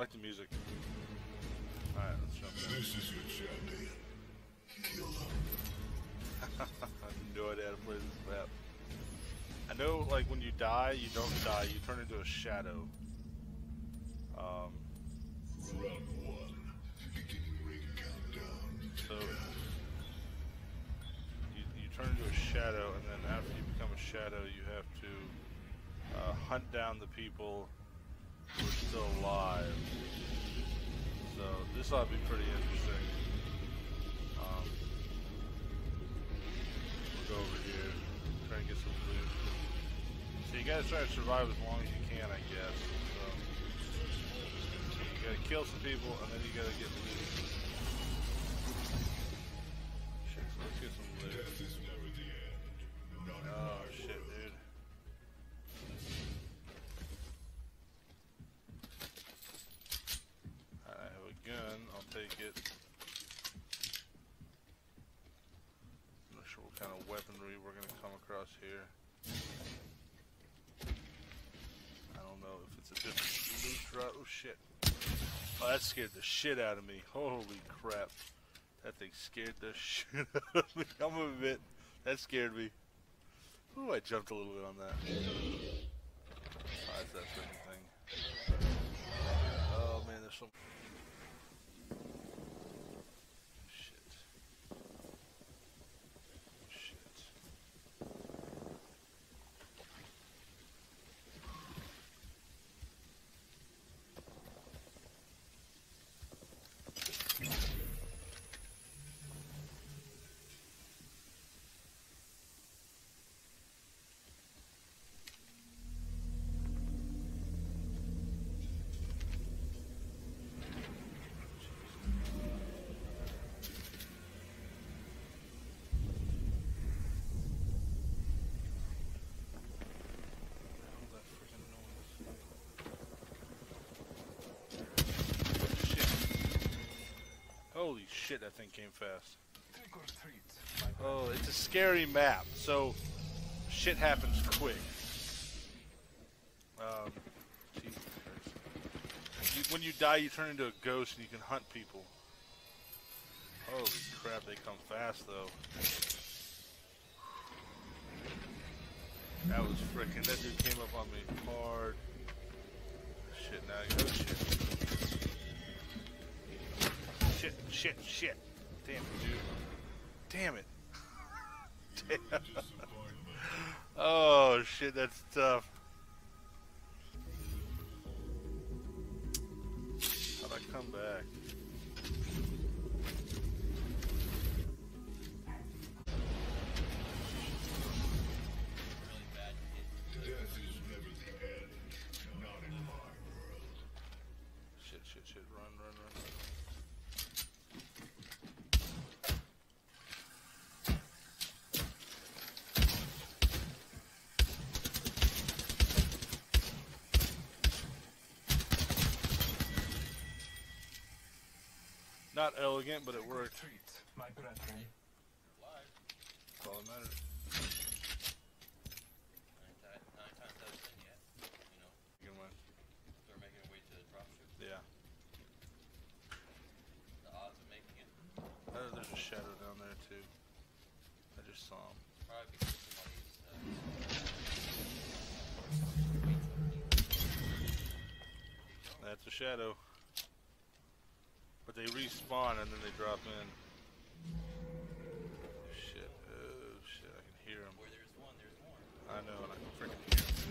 like the music. Alright, let's jump in. This is your champion. Kill him. I have no idea how to play this map. I know, like, when you die, you don't die, you turn into a shadow. Um, Round one. Beginning ring countdown. so, you, you turn into a shadow, and then after you become a shadow, you have to uh, hunt down the people who are still alive. So, this ought to be pretty interesting. Um, we'll go over here, try and get some loot. So you gotta try to survive as long as you can, I guess. So, you gotta kill some people, and then you gotta get loot. Shit, so let's get some loot. Death is never the end. Not in Oh my shit, world. dude. I have a gun, I'll take it. I'm not sure what kind of weaponry we're gonna come across here. I don't know if it's a different drop. Oh shit. Oh, that scared the shit out of me. Holy crap. That thing scared the shit out of me. I'm gonna admit, that scared me. Ooh, I jumped a little bit on that. Why is that freaking thing? Oh man, there's some. Shit. Shit. How's that freaking noise? Shit. Holy shit, that thing came fast. Oh, it's a scary map, so shit happens quick. Um, You, when you die, you turn into a ghost and you can hunt people. Holy crap, they come fast though. That was freaking. That dude came up on me hard. Shit, now shit. Shit. Damn it, dude. Damn it. Damn. Oh shit, that's tough. Not elegant, but it Trick or worked. treat, my brethren. That's all that matters. Nine, ti- nine times out of ten, yeah. You know, You can win. they're making their way to the dropship. Yeah. The odds of making it there's a shadow down there too. I just saw him. probably because somebody's. Uh, That's a shadow. But they respawn and then they drop in. Oh, shit. Oh shit, I can hear them. where there's one, there's more. I know, and I can freaking hear him.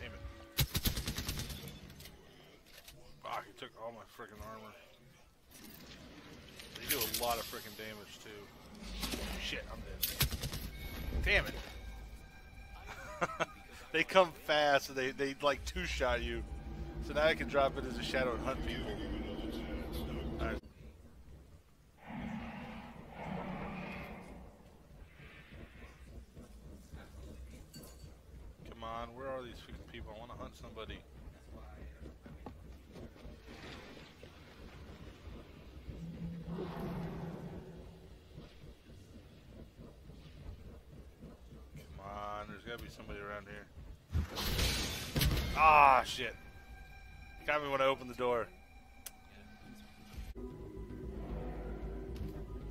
Damn it. Fuck, he took all my freaking armor. They do a lot of freaking damage too. Shit, I'm dead. Damn it. they come fast and they, they like two shot you. So now I can drop it as a shadow and hunt people. Come on, where are these people? I want to hunt somebody. Come on, there's gotta be somebody around here. Ah, shit. Got me when I opened the door.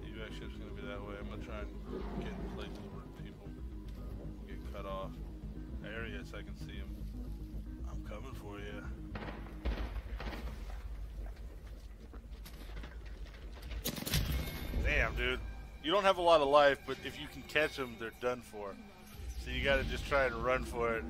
Evac ship's gonna be that way. I'm gonna try and get in places where people get cut off. Is. I can see him. I'm coming for you. Damn, dude. You don't have a lot of life, but if you can catch them, they're done for. So you gotta just try and run for it.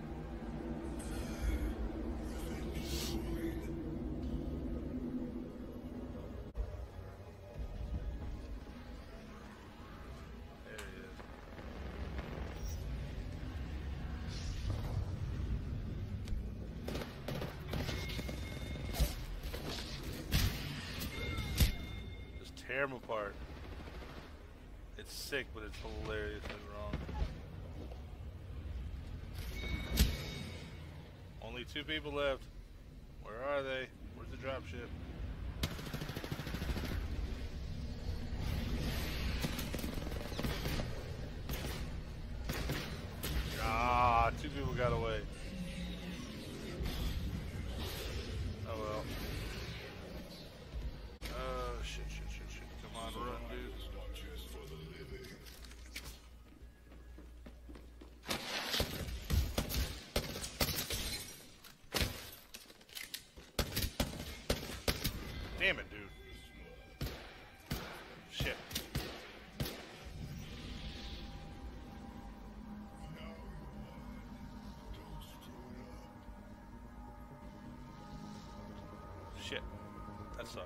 Him apart. It's sick, but it's hilariously wrong. Only two people left. Where are they? Where's the dropship? Damn it, dude. Shit. Shit. That sucked.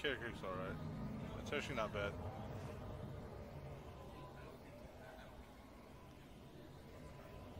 Carrot Creek's alright. It's actually not bad. They were winning that game for us. We were losing the entire game. The game I lasted like found 42 minutes. somebody. We're heroes then. Ah! Shit.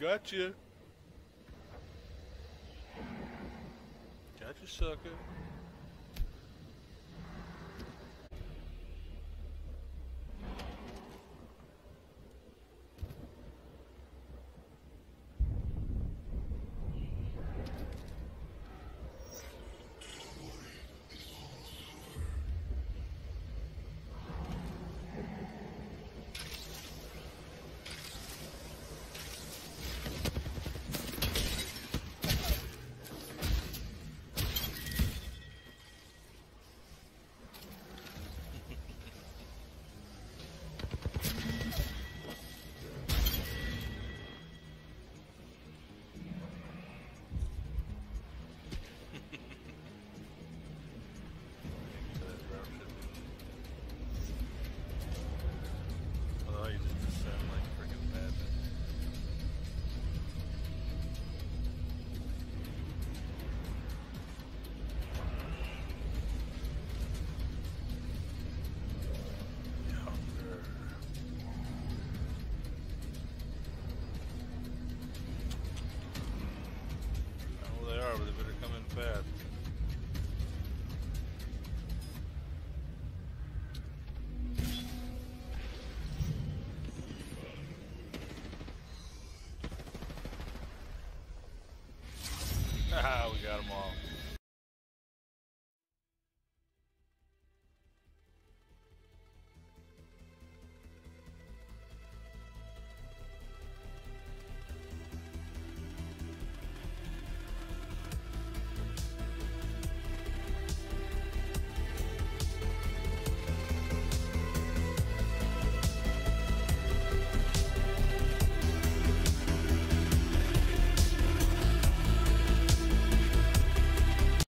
gotcha. Gotcha, sucker.